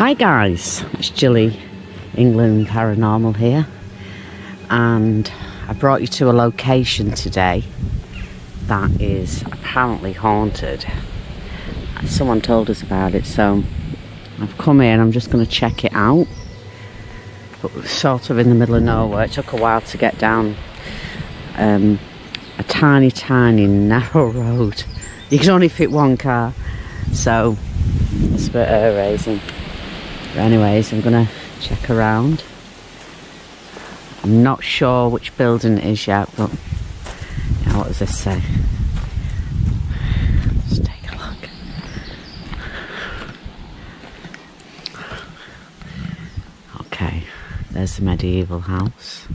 Hi guys, it's Jilly, England Paranormal here, and I brought you to a location today that is apparently haunted. Someone told us about it, so I've come here and I'm just going to check it out. But we're sort of in the middle of nowhere. It took a while to get down um, a tiny, tiny, narrow road. You can only fit one car, so it's a bit air raising. But anyways, I'm gonna check around. I'm not sure which building it is yet, but yeah, what does this say? Let's take a look. Okay, there's the medieval house.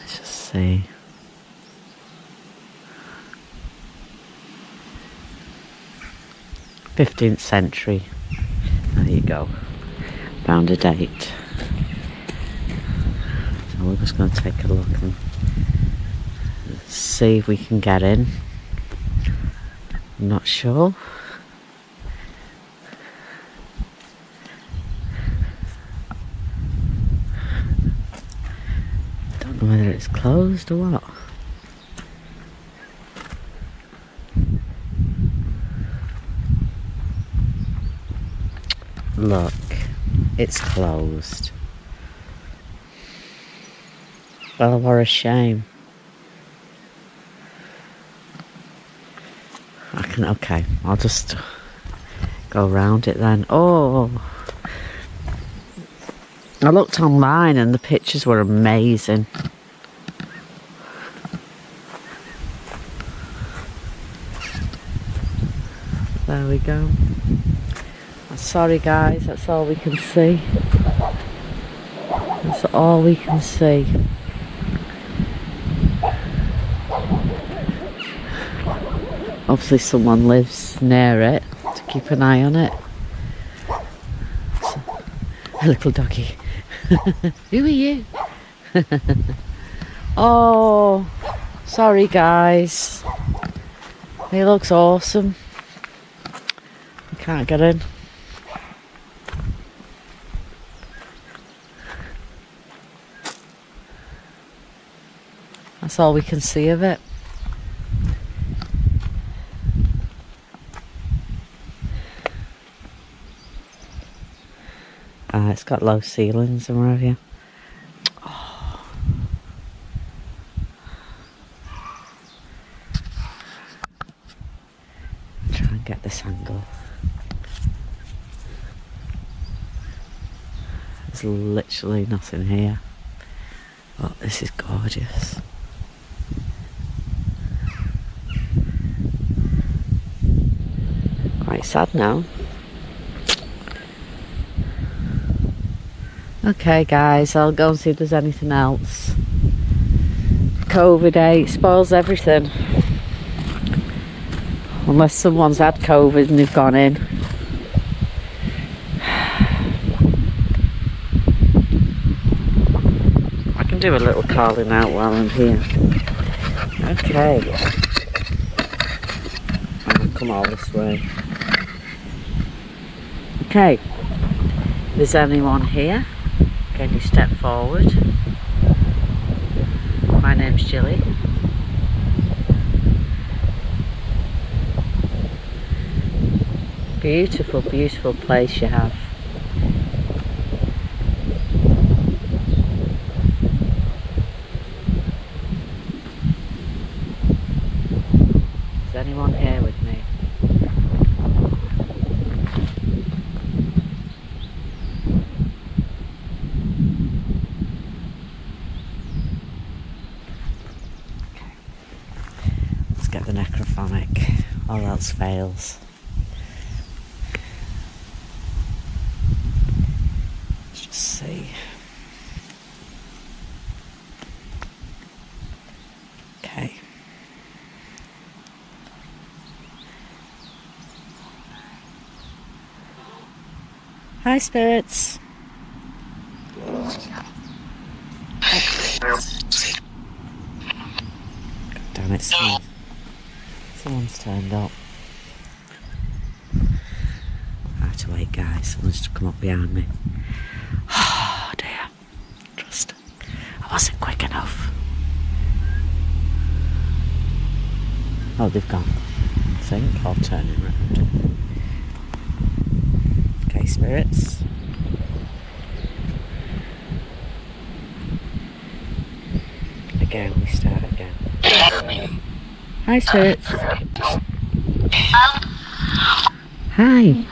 Let's just see. 15th century. There you go. Found a date. So we're just going to take a look and see if we can get in. I'm not sure. Don't know whether it's closed or what. Look, it's closed. Well, what a shame. I can, okay, I'll just go around it then. Oh, I looked online and the pictures were amazing. There we go. Sorry guys, that's all we can see. That's all we can see. Obviously someone lives near it to keep an eye on it. So, a little doggy. Who are you? oh, sorry guys. He looks awesome. I can't get in. That's all we can see of it. Uh, it's got low ceilings and whatever. have Oh. Try and get this angle. There's literally nothing here. Oh, this is gorgeous. Sad now. Okay guys, I'll go and see if there's anything else. COVID eh? 8 spoils everything. Unless someone's had COVID and they've gone in. I can do a little calling out while I'm here. Okay. I'll come all this way. Okay. Is anyone here? Can you step forward? My name's Jilly. Beautiful, beautiful place you have. Is anyone here with me? Let's get the necrophonic. All else fails. Let's just see. Okay. Hi, spirits. Damn it, someone, someone's turned up. to wait, guys. Someone's to come up behind me. Oh dear. Just, I wasn't quick enough. Oh, they've gone. I think I'll turn around. Okay, spirits. Again, we start again. Hi, spirits. Hi.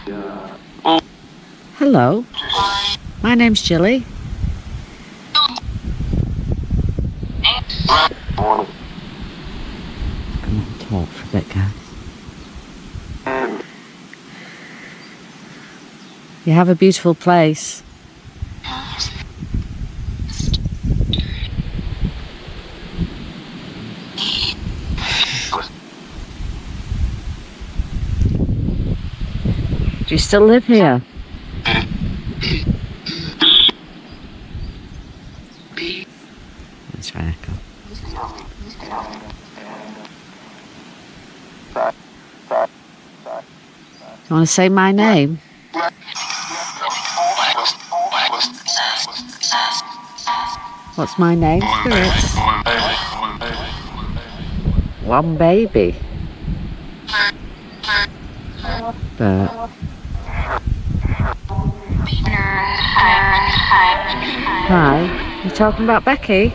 Hello. My name's Jilly. Come on, talk for a bit, guys. You have a beautiful place. Do you still live here? Let's try echo. Say my name? What's my name, Spirits? One baby. But hi, you talking about Becky?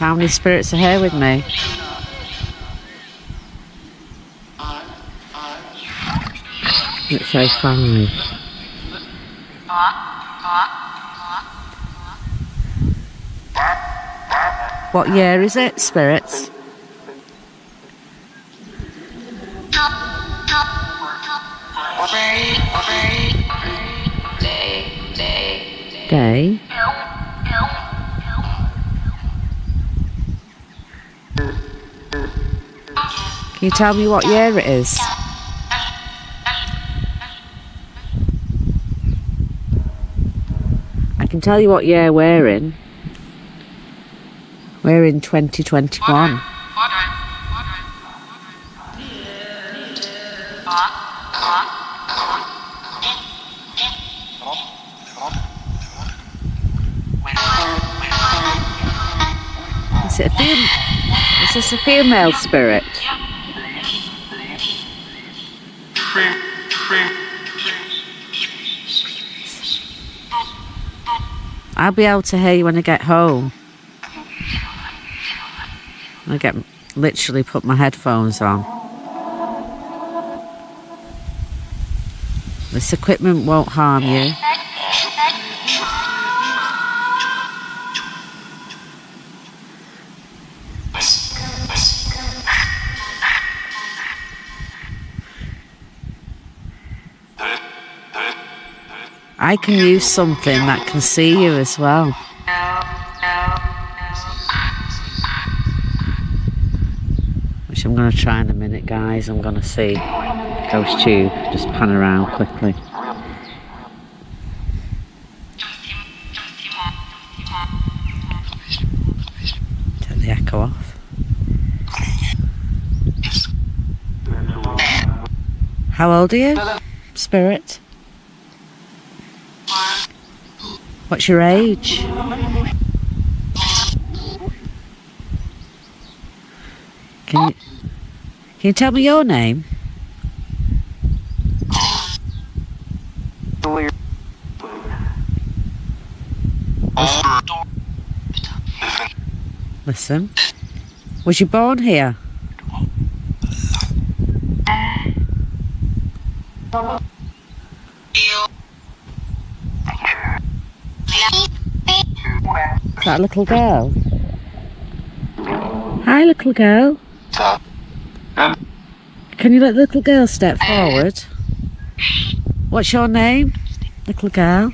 How many spirits are here with me? Let's say five. What year is it, spirits? Day. Can you tell me what year it is? I can tell you what year we're in. We're in 2021. Is it a fem- Is this a female spirit? I'll be able to hear you when I get home. I get literally put my headphones on. This equipment won't harm you. I can use something that can see you as well. Which I'm going to try in a minute, guys. I'm going to see Ghost Tube. Just pan around quickly. Take the echo off. How old are you, Spirit? What's your age? Can you, can you tell me your name? Listen. Was you born here? That little girl? Hi, little girl. Can you let the little girl step forward? What's your name, little girl?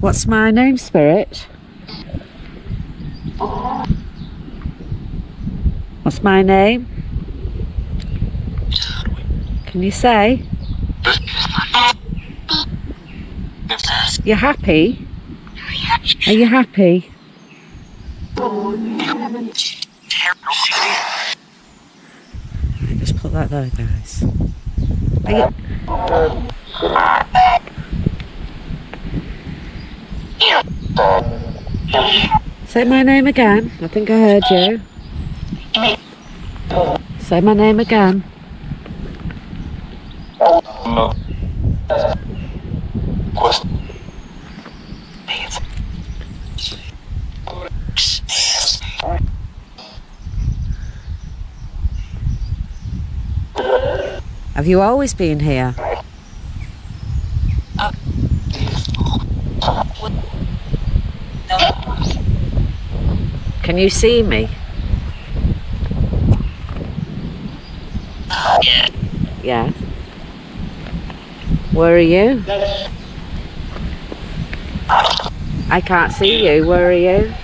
What's my name, Spirit? My name? Can you say? You're happy? Are you happy? Just put that there, guys. Are you... Say my name again. I think I heard you. Say my name again. Have you always been here? Can you see me? Where are you? I can't see you. Where are you?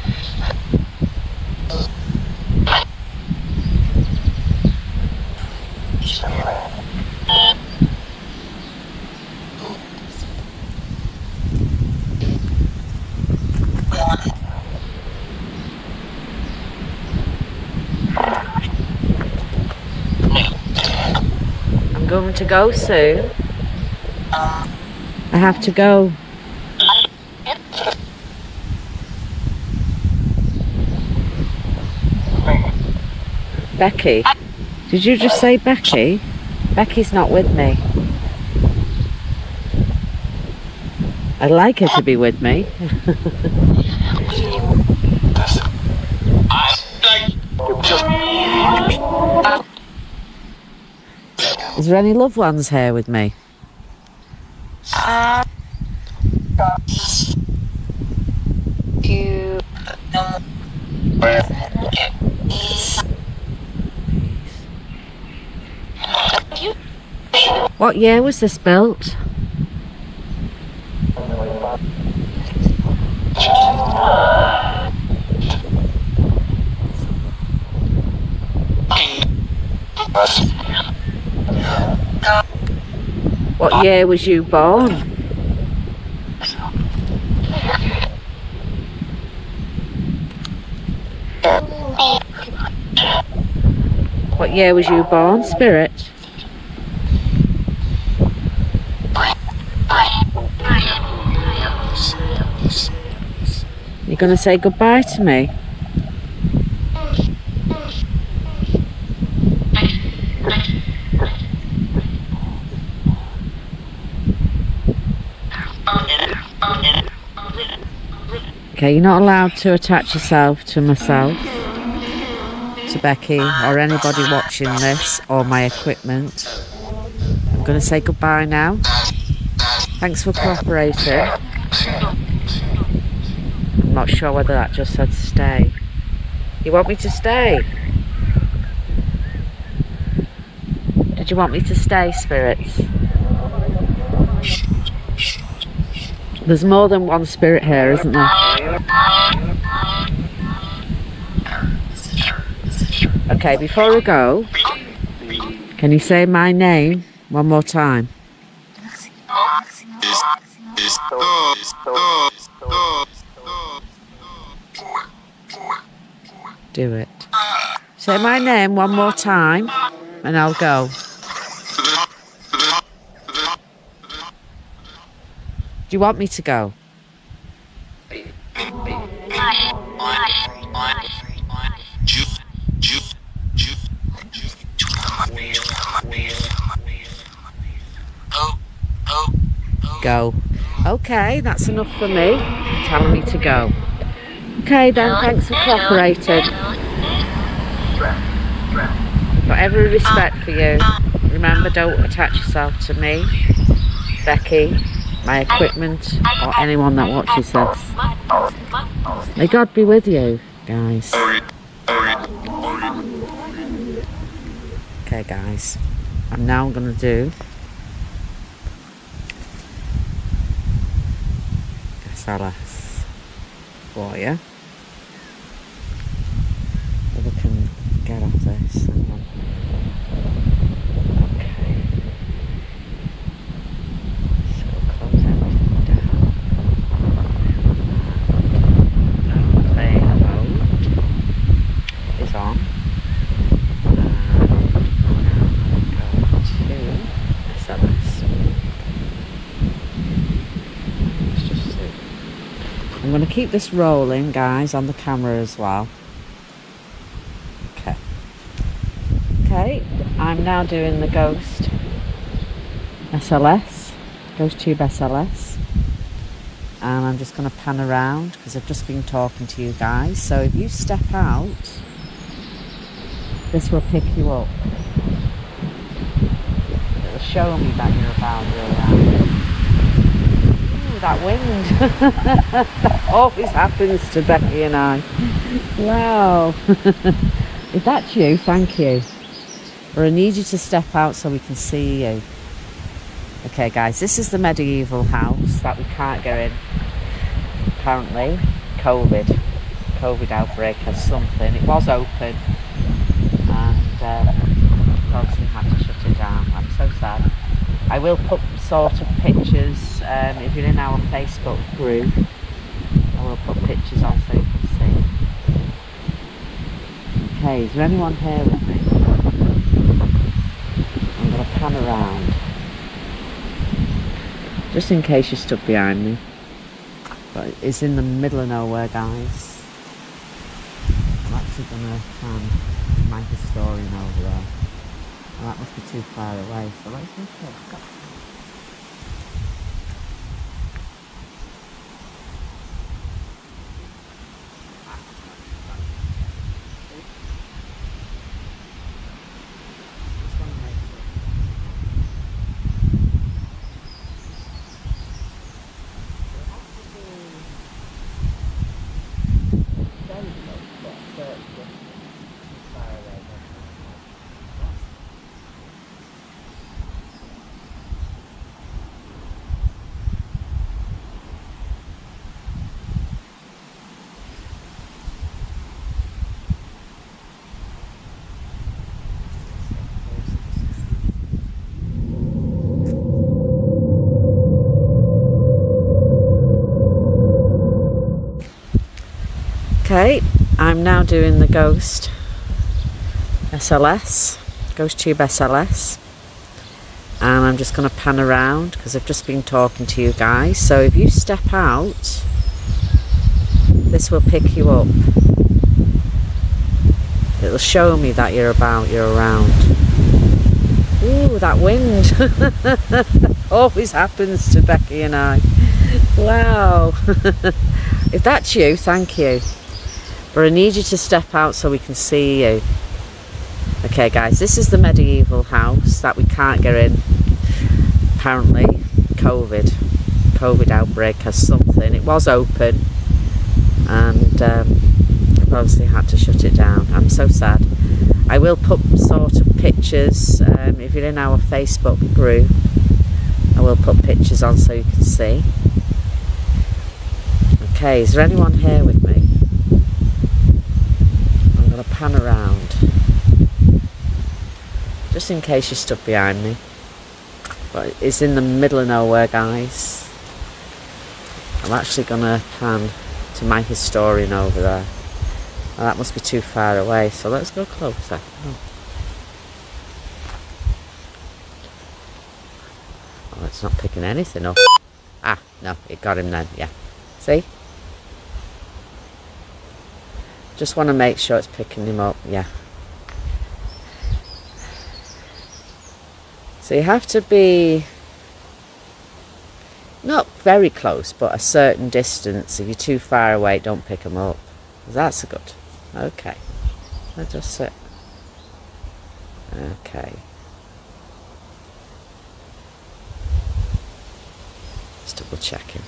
I'm going to go soon. I have to go. Becky. Did you just say Becky? Becky's not with me. I'd like her to be with me. Is there any loved ones here with me? Um, what year was this built? What ah. year was you born? What year was you born, Spirit? You're gonna say goodbye to me? Okay, you're not allowed to attach yourself to myself, to Becky, or anybody watching this, or my equipment. I'm going to say goodbye now. Thanks for cooperating. I'm not sure whether that just said stay. You want me to stay? Did you want me to stay, spirits? There's more than one spirit here, isn't there? Okay, before we go, can you say my name one more time? Do it. Say my name one more time and I'll go. Do you want me to go? Go. Okay, that's enough for me. Telling me to go. Okay then, thanks for cooperating. Got every respect for you. Remember, don't attach yourself to me, Becky, my equipment, or anyone that watches this. May God be with you, guys. Okay, guys. I'm now going to do SLS for you. If I can get off this. Hang on. Okay. I'm going to keep this rolling, guys, on the camera as well. Okay. Okay, I'm now doing the Ghost SLS, Ghost Tube SLS. And I'm just going to pan around because I've just been talking to you guys. So if you step out, this will pick you up. It'll show me that you're about you're around that wind. that always happens to Becky and I. Wow. if that's you, thank you. But I need you to step out so we can see you. Okay guys, this is the medieval house that we can't go in. Apparently, COVID. COVID outbreak or something. It was open and uh, obviously had to shut it down. I'm so sad. I will put sort of pictures um, if you're in our Facebook group I will put pictures on so you can see. Okay is there anyone here with me? I'm going to pan around. Just in case you're stuck behind me. But it's in the middle of nowhere guys. I'm actually going to pan my historian over there. Well, that must be too far away, so let's just go. Okay, I'm now doing the Ghost SLS, Ghost Tube SLS. And I'm just going to pan around because I've just been talking to you guys. So if you step out, this will pick you up. It'll show me that you're about, you're around. Ooh, that wind. Always happens to Becky and I. Wow. if that's you, thank you. But I need you to step out so we can see you. Okay guys, this is the medieval house that we can't get in. Apparently, COVID. COVID outbreak or something. It was open and um, obviously had to shut it down. I'm so sad. I will put sort of pictures, um, if you're in our Facebook group, I will put pictures on so you can see. Okay, is there anyone here with me? Pan around. Just in case you're stuck behind me. But it's in the middle of nowhere guys. I'm actually to pan to my historian over there. Well, that must be too far away so let's go closer. Oh. oh it's not picking anything up. Ah no it got him then yeah. See just want to make sure it's picking him up, yeah. So you have to be not very close, but a certain distance. If you're too far away, don't pick them up. That's a good. Okay. Let's just sit. Okay. Just double checking.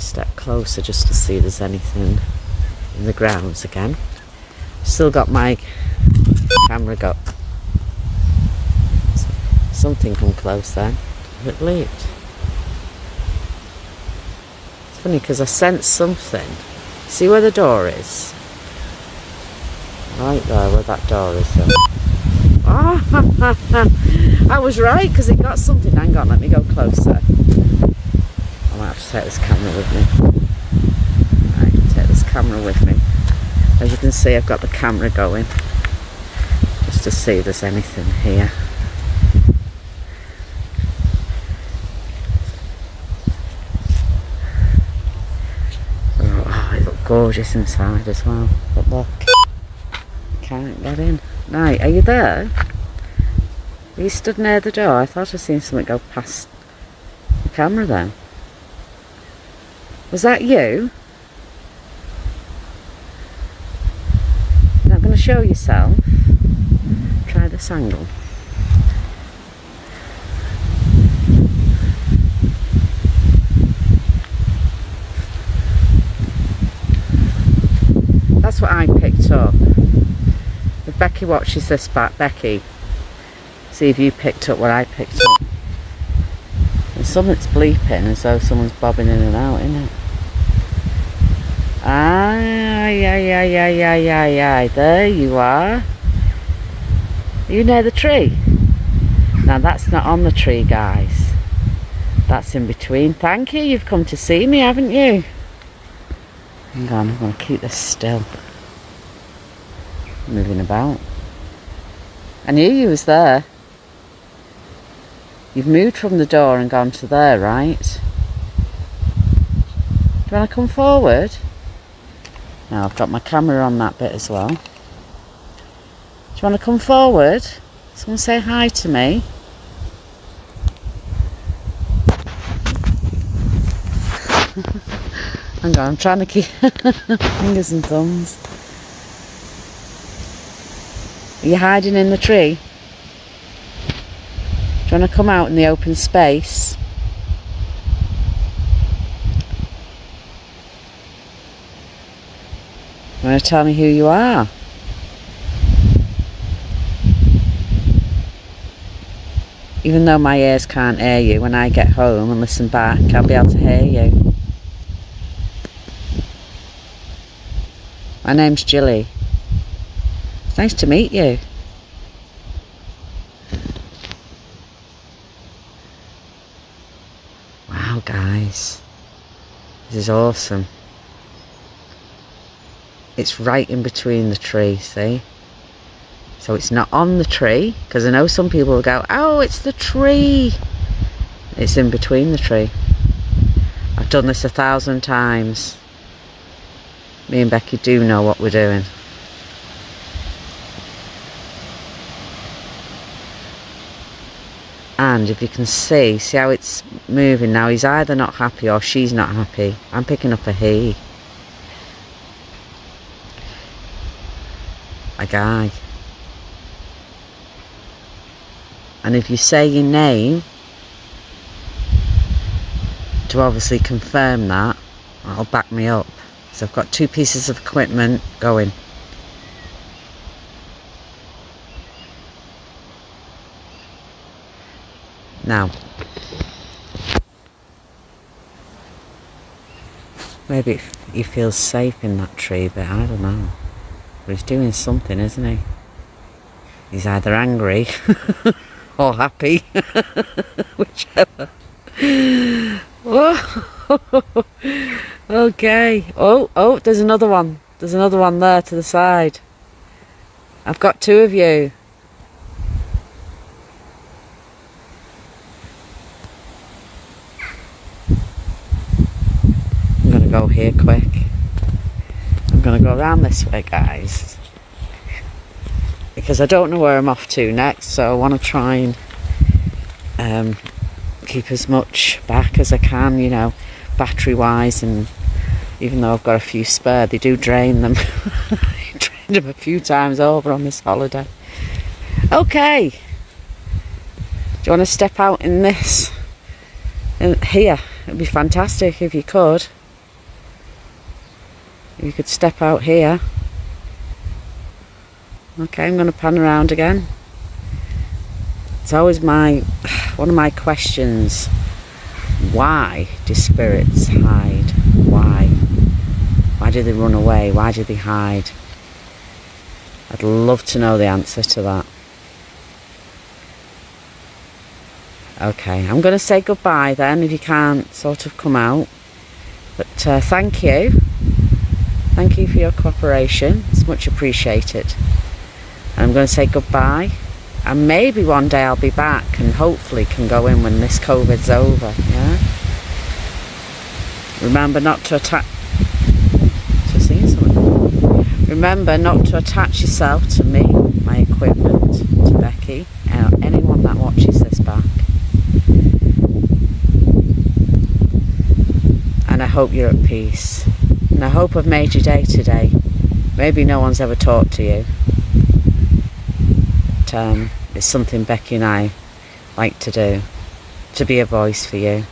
To step closer just to see if there's anything in the grounds again. Still got my camera got something come close then. It leaped. It's funny because I sense something. See where the door is? Right there where that door is. Ah, I was right because it got something. Hang on, let me go closer take this camera with me. I can take this camera with me. As you can see, I've got the camera going just to see if there's anything here. Oh, oh it looked gorgeous inside as well. But look, can't get in. Right, are you there? Are you stood near the door? I thought I'd seen something go past the camera then. Was that you? Not going to show yourself. Try this angle. That's what I picked up. If Becky watches this back, Becky, see if you picked up what I picked up. And something's bleeping as though someone's bobbing in and out, isn't it? Ah, yeah, yeah, yeah, yeah, yeah, yeah. There you are. Are you near the tree? Now that's not on the tree, guys. That's in between. Thank you. You've come to see me, haven't you? Hang on, I'm going to keep this still. Moving about. I knew you was there. You've moved from the door and gone to there, right? Do you want to come forward? Now I've got my camera on that bit as well. Do you want to come forward? Someone say hi to me. Hang on, I'm trying to keep fingers and thumbs. Are you hiding in the tree? Want to come out in the open space? You want to tell me who you are? Even though my ears can't hear you, when I get home and listen back, I'll be able to hear you. My name's Jilly. It's nice to meet you. Guys. This is awesome. It's right in between the tree, see? So it's not on the tree, because I know some people will go, oh, it's the tree. It's in between the tree. I've done this a thousand times. Me and Becky do know what we're doing. And if you can see, see how it's moving now, he's either not happy or she's not happy. I'm picking up a he. A guy. And if you say your name, to obviously confirm that, that'll back me up. So I've got two pieces of equipment going. Now, maybe he feels safe in that tree, but I don't know. But he's doing something, isn't he? He's either angry or happy, whichever. okay. Oh, oh, there's another one. There's another one there to the side. I've got two of you. I'm going to go here quick. I'm going to go around this way, guys. Because I don't know where I'm off to next, so I want to try and um, keep as much back as I can, you know, battery wise. And even though I've got a few spare, they do drain them. drained them a few times over on this holiday. Okay. Do you want to step out in this? In here. It'd be fantastic if you could. You could step out here. Okay, I'm going to pan around again. It's always my one of my questions. Why do spirits hide? Why? Why do they run away? Why do they hide? I'd love to know the answer to that. Okay, I'm going to say goodbye then if you can't sort of come out. But uh, thank you. Thank you for your cooperation. It's much appreciated. I'm going to say goodbye. And maybe one day I'll be back and hopefully can go in when this COVID's over. Yeah. Remember not to attack. Remember not to attach yourself to me, my equipment, to Becky, or anyone that watches this back. And I hope you're at peace. And I hope I've made your day today. Maybe no one's ever talked to you. But um, it's something Becky and I like to do. To be a voice for you.